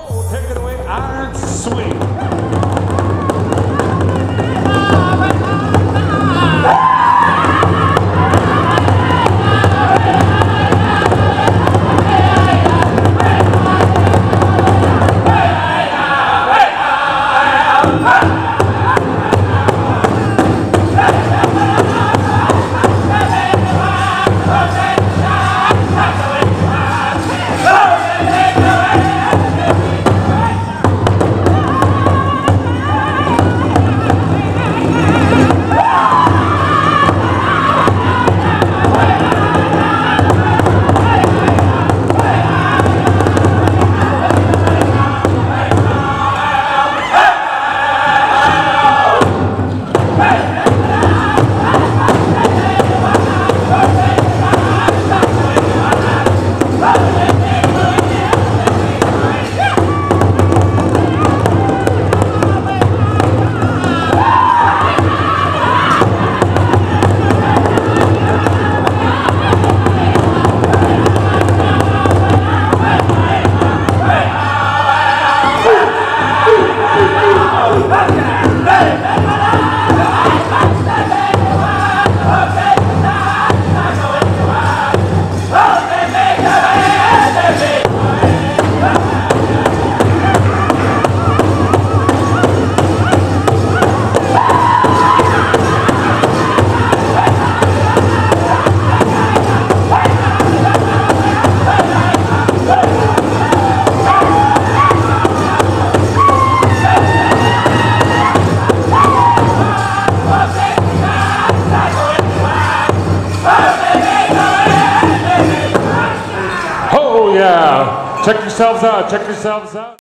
Oh, take it away, Iron Swing. Oh, yeah. Check yourselves out. Check yourselves out.